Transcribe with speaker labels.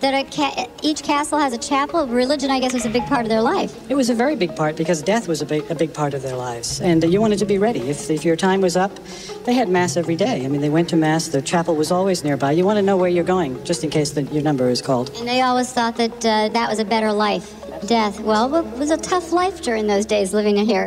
Speaker 1: that ca- each castle has a chapel. Religion, I guess, was a big part of their life.
Speaker 2: It was a very big part because death was a big, a big part of their lives. And uh, you wanted to be ready. If, if your time was up, they had Mass every day. I mean, they went to Mass, the chapel was always nearby. You want to know where you're going, just in case the, your number is called.
Speaker 1: And they always thought that uh, that was a better life. Death. Well, it was a tough life during those days living here.